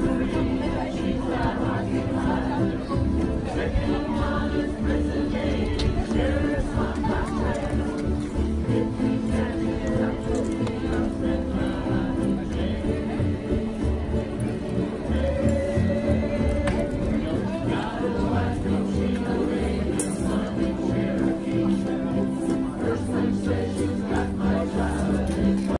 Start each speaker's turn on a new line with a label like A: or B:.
A: you.